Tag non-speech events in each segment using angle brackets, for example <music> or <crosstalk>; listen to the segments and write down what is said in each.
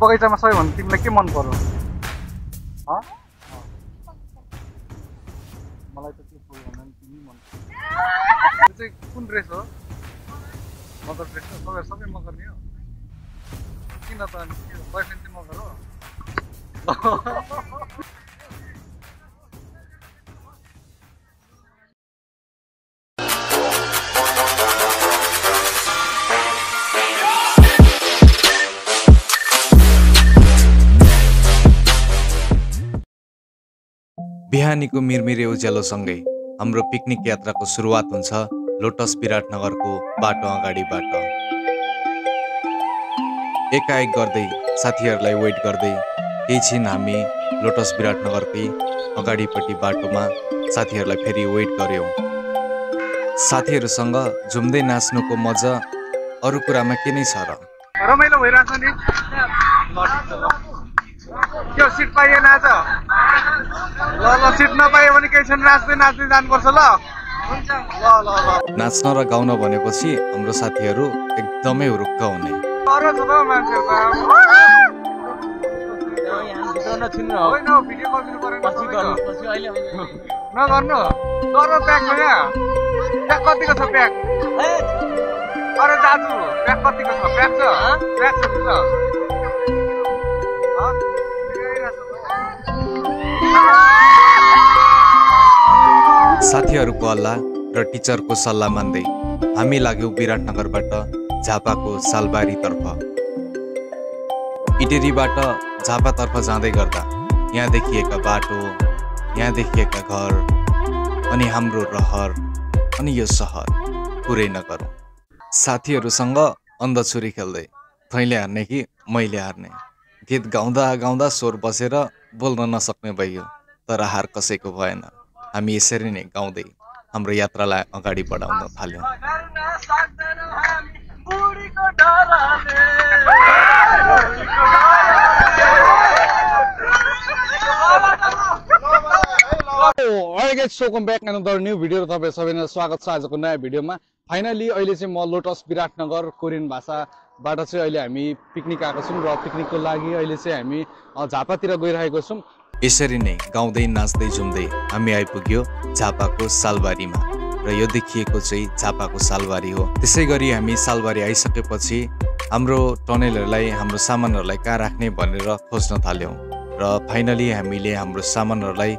बगैँचामा सबैभन्दा तिमीलाई के मन पर्यो? मलाई त त्यो फुल भन्दा पनि तिमी मन पर्यो। त्यो चाहिँ कुन ड्रेस हो? मगर ड्रेस हो? सबै सबै मगर नि हो? किन त बोयफ्रेन्ड चाहिँ मगर हो? <laughs> बिहानीको मिरमिरे उज्यालोसँगै हाम्रो पिकनिक यात्राको सुरुवात हुन्छ लोटस विराटनगरको बाटो अगाडिबाट। एकाएक गर्दै साथीहरूलाई वेट गर्दै केही छिन हामी लोटस विराटनगरकै अगाडिपट्टि बाटोमा साथीहरूलाई फेरि वेट गऱ्यौँ। साथीहरूसँग झुम्दै नाच्नुको मजा अरू कुरामा के नै छ र? रमाइलो नि। सिट पाइएन आज। ल ल सिट नपायो भने केही छैन नाच्दै नाच्दै जानुपर्छ ल। हुन्छ। ल ल ल। नाच्न र गाउन भनेपछि हाम्रो साथीहरू एकदमै हुरुक्क हुने। नगर्नु। तर प्याक कतिको छ प्याक? अरे दाजु प्याक कतिको छ? प्याक छ? प्याक छ साथीहरूको हल्ला र टिचरको सल्लाह मान्दै हामी लाग्यौँ विराटनगरबाट झापाको सालबारीतर्फ। इटेरीबाट झापातर्फ जाँदै गर्दा यहाँ देखिएका बाटो यहाँ देखिएका घर अनि हाम्रो रहर अनि यो सहर पुरै नगरौँ। साथीहरूसँग अन्धछुरी खेल्दै तैँले हार्ने कि मैले हार्ने। गीत गाउँदा गाउँदा स्वर बसेर बोल्न नसक्ने भइयो तर हार कसैको भएन। हामी यसरी नै गाउँदै हाम्रो यात्रालाई अगाडि बढाउन थाल्यौँ। सोकम ब्याक अनदर न्यू भिडियो तपाईँ सबैलाई स्वागत छ आजको नयाँ भिडियोमा। फाइनली अहिले चाहिँ म लोटस विराटनगर कोरियन भाषाबाट चाहिँ अहिले हामी पिकनिक आएको छौँ र पिकनिकको लागि अहिले चाहिँ हामी झापातिर गइरहेको छौँ। यसरी नै गाउँदै नाच्दै झुम्दै हामी आइपुग्यो झापाको सालबारीमा र यो देखिएको चाहिँ झापाको सालबारी हो। त्यसै गरी हामी सालबारी आइसकेपछि हाम्रो टनेलहरूलाई हाम्रो सामानहरूलाई कहाँ राख्ने भनेर खोज्न थाल्यौँ र फाइनली हामीले हाम्रो सामानहरूलाई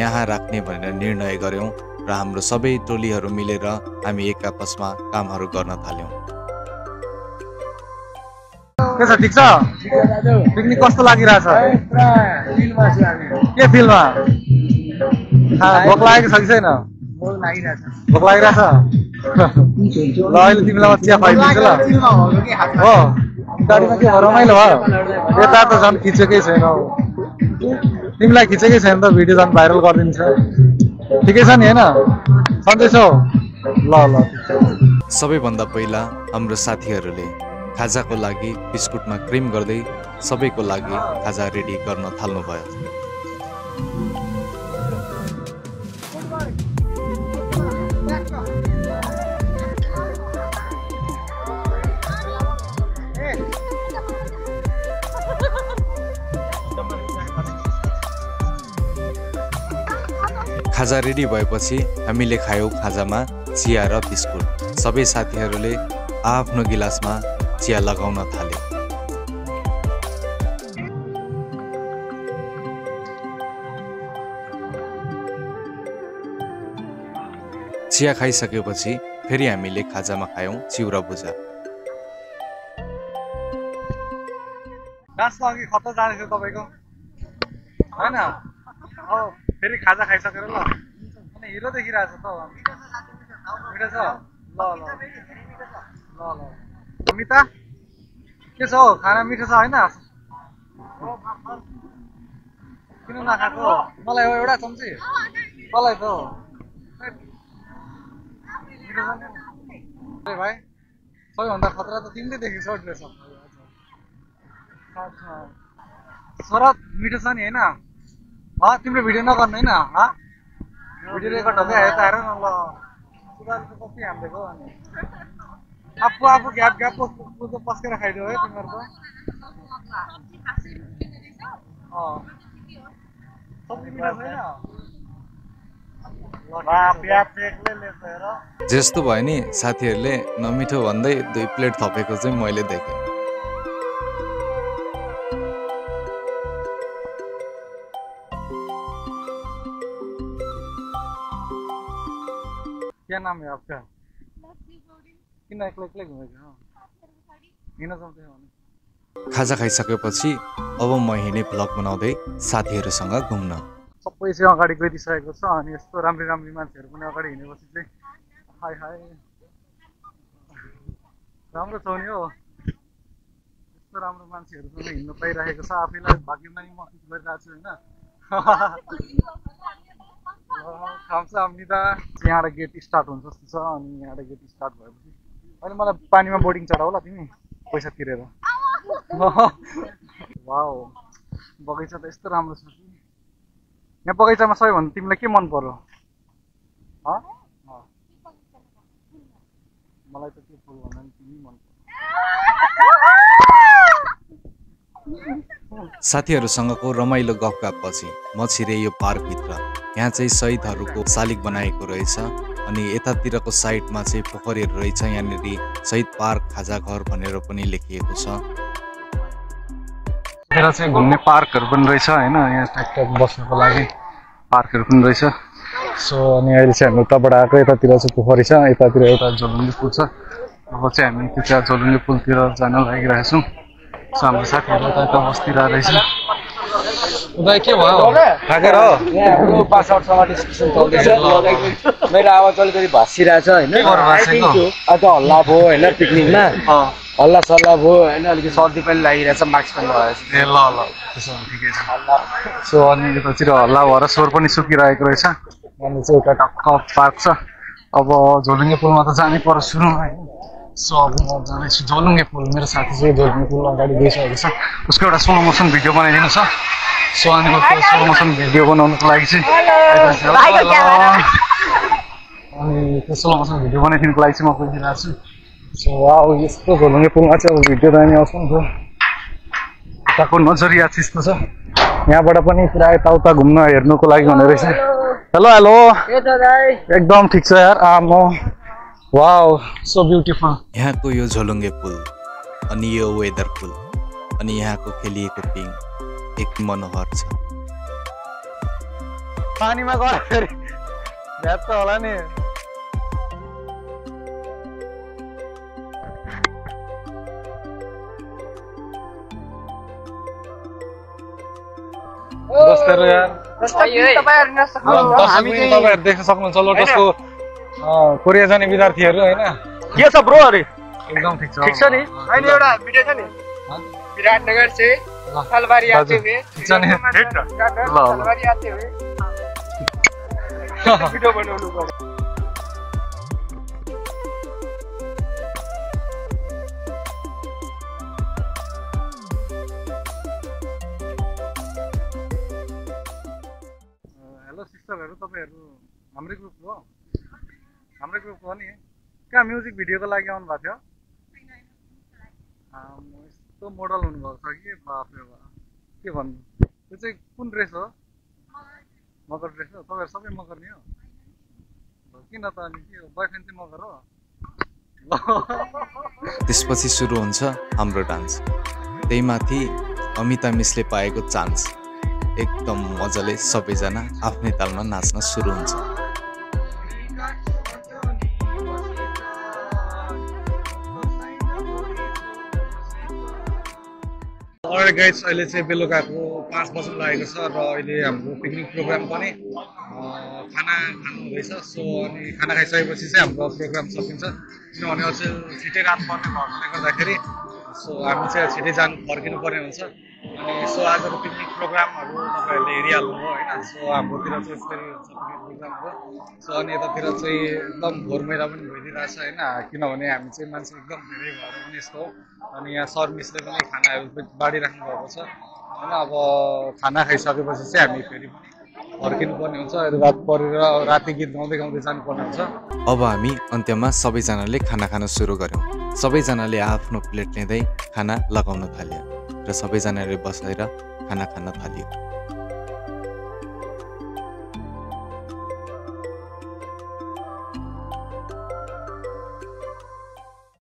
यहाँ राख्ने भनेर निर्णय गऱ्यौँ र हाम्रो सबै टोलीहरू मिलेर हामी एक आपसमा कामहरू गर्न थाल्यौँ। छ कस्तो लागिरहेछ? के फिल्डमा भोक लागेको छ कि छैन? भोक लागिरहेछ ल अहिले तिमीलाई म चिया खुवाइदिन्छु ल। हो। गाडीमा के रमाइलो भयो? यता त झन् खिचेकै छैन। तिमीलाई खिचेकै छैन त भिडियो झन् भाइरल गरिदिन्छ। ठिकै छ नि होइन? सन्चै छौ ल ल। ठिक छ सबैभन्दा पहिला हाम्रो साथीहरूले खाजाको लागि बिस्कुटमा क्रिम गर्दै सबैको लागि खाजा रेडी गर्न थाल्नुभयो। खाजा रेडी भएपछि हामीले खायौँ खाजामा चिया र बिस्कुट। सबै साथीहरूले आफ्नो गिलासमा चिया लगाउन थाले। चिया खाइसकेपछि फेरि हामीले खाजामा खायौँ चिउरा भुजा। अघि खतरा जाँदैछ तपाईँको। होइन? अब फेरि खाजा खाइसकेर ल। अनि हिरो देखिरहेको छ। मिठो छ? ल ल। ल के छ हौ? खाना मिठो छ होइन? किन नखाएको? मलाई एउटा चम्ची। कसलाई त? अरे भाइ सबैभन्दा खतरा त तिमीले हौ ड्रेस शरद मिठो छ नि? होइन तिम्रो भिडियो नगर्नु होइन भिडियो रेकर्ड त ल कति अनि आफू आफू ग्याप ग्याप पस्केर खाइदियो है तिमीहरूको। सब्जी मिठो छैन जस्तो भयो नि साथीहरूले नमिठो भन्दै दुई प्लेट थपेको चाहिँ मैले देखेँ। क्या नाम है आपका? किन एक्लै एक्लै घुमेको हिँड्न खाजा खाइसकेपछि अब म हिँडेँ भ्लग बनाउँदै साथीहरूसँग घुम्न। सबै चाहिँ अगाडि गइदिइसकेको छ अनि यस्तो राम्री राम्री मान्छेहरू पनि अगाडि हिँडेपछि चाहिँ हाई हाई राम्रो छ नि हो। यस्तो राम्रो मान्छेहरूसँग हिँड्नु पाइरहेको छ। आफैलाई भाग्यमानी महसुस गरिरहेको छु होइन। <laughs> खान्छ आम्निदा यहाँबाट गेट स्टार्ट हुन्छ जस्तो छ अनि यहाँबाट गेट स्टार्ट भएपछि। अहिले मलाई पानीमा बोर्डिङ चढाउ ल तिमी पैसा तिरेर। <laughs> वाउ बगैँचा त यस्तो राम्रो छ कि। यहाँ बगैँचामा सबैभन्दा तिमीलाई के मन पर्यो। मलाई त त्यो फुल भन्दा तिमी मन साथीहरूसँगको रमाइलो गफगाफपछि म छिरेँ यो पार्कभित्र यहाँ चाहिँ शहीदहरूको शालिग बनाएको रहेछ अनि यतातिरको साइडमा चाहिँ पोखरीहरू रहेछ यहाँनिर शहीद पार्क खाजा घर भनेर पनि लेखिएको छ। यता चाहिँ घुम्ने पार्कहरू पनि रहेछ होइन? यहाँ ट्याक्टर बस्नुको लागि पार्कहरू पनि रहेछ। सो अनि अहिले चाहिँ हामी उताबाट आएको यतातिर चाहिँ पोखरी छ यतातिर एउटा झोलुङ्गे पुल छ। अब चाहिँ हामी त्यो चाहिँ झोलुङ्गे पुलतिर जान लागिरहेको छौँ। सो हाम्रो साथीहरू यता यता बस्तिरहेको रहेछ के भयो? थाकेर हो। पासआउटसँग डिस्कसन चल्दैछ। मेरो आवाज अलिकति भाँसिरहेछ होइन? हल्ला भयो होइन पिकनिकमा? हल्ला सल्लाह भयो होइन अलिकति सर्दी पनि लागिरहेछ मास्क पनि लगाएछ। ए ल ल त्यसो भने ठिकै छ। सो अनि यतातिर हल्ला भएर स्वर पनि सुकिरहेको रहेछ। अनि चाहिँ एउटा टक्क पार्क छ। अब झोलुङ्गे पुलमा त जानै पर्यो सुरुमा होइन सो अब म जाँदैछु झोलुङ्गे पुल। मेरो साथी चाहिँ झोलुङ्गे पुल अगाडि गइसकेको छ। उसको एउटा स्लो मोसन भिडियो बनाइदिनु छ। सो अनि म त्यो स्लो मोसन भिडियो बनाउनुको लागि चाहिँ। अनि त्यो स्लो मोसन भिडियो बनाइदिनुको लागि चाहिँ म गइदिरहेको छु। वाउ यस्तो झोलुङ्गे पुलमा चाहिँ अब भिडियो दामी आउँछ नि त यताको नजरिया त्यस्तो छ यहाँबाट पनि पुरा यताउता घुम्न हेर्नुको लागि हुने रहेछ हेलो हेलो एकदम ठिक छ यार आम वाउ सो ब्युटिफुल यहाँको यो झोलुङ्गे पुल अनि यो वेदर पुल अनि यहाँको खेलिएको पिङ एक मनोहर छ पानीमा त होला नि दर्शक पनि तपाईँहरू देख्न सक्नुहुन्छ लोटसको अँ, कोरिया जाने विद्यार्थीहरू होइन। के छ ब्रो अरे? एकदम ठिक छ। ठिक छ नि? अहिले एउटा भिडियो छ नि? विराटनगर से ल, अलवारी आते हुए। ठिक छ नि? ल, <laughs> भिडियो बनाउनु हेलो सिस्टरहरू तपाईँहरू। हाम्रै ग्रुप हो। हाम्रै ग्रुप हो नि। कहाँ म्युजिक भिडियोको लागि आउनु भएको थियो यस्तो मोडल हुनुभएको छ कि? बाफ्रे बा के भन्नु? त्यो चाहिँ कुन ड्रेस हो? मगर ड्रेस हो? तपाईँहरू सबै मगर नि हो? किन त अनि के बोयफ्रेन्ड चाहिँ मगर हो? <laughs> त्यसपछि सुरु हुन्छ हाम्रो डान्स। त्यही माथि अमिता मिसले पाएको चान्स। एकदम मजाले सबैजना आफ्नै तालमा नाच्न सुरु हुन्छ। गाइस अहिले चाहिँ बेलुकाको पाँच बज्न लागेको छ र अहिले हाम्रो पिकनिक प्रोग्राम पनि खाना खानु हुँदैछ। सो अनि खाना खाइसकेपछि चाहिँ हाम्रो प्रोग्राम सकिन्छ। किनभने अझै छिटै रात पर्ने भएकोले गर्दाखेरि सो हामी चाहिँ छिटै जानु फर्किनु पर्ने हुन्छ। अनि सो आजको पिकनिक प्रोग्रामहरू तपाईँहरूले हेरिहाल्नु भयो होइन? सो हाम्रोतिर चाहिँ यसरी हुन्छ पिकनिक प्रोग्रामहरू सो अनि यतातिर चाहिँ एकदम घोर मैला पनि भइदिइरहेछ होइन? किनभने हामी चाहिँ मान्छे एकदम धेरै भएर पनि यस्तो हो। अनि यहाँ सर मिसले पनि खानाहरू बाँडिराख्नु भएको छ। होइन अब खाना खाइसकेपछि चाहिँ हामी फेरि पनि फर्किनु पर्ने हुन्छ रात परेर राति गीत गाउँदै गाउँदै जानुपर्ने हुन्छ। अब हामी अन्त्यमा सबैजनाले खाना खान सुरु गऱ्यौँ सबैजनाले आफ्नो प्लेट लिँदै खाना लगाउन थाल्यो र सबैजनाले बसेर खाना खान थाल्यो।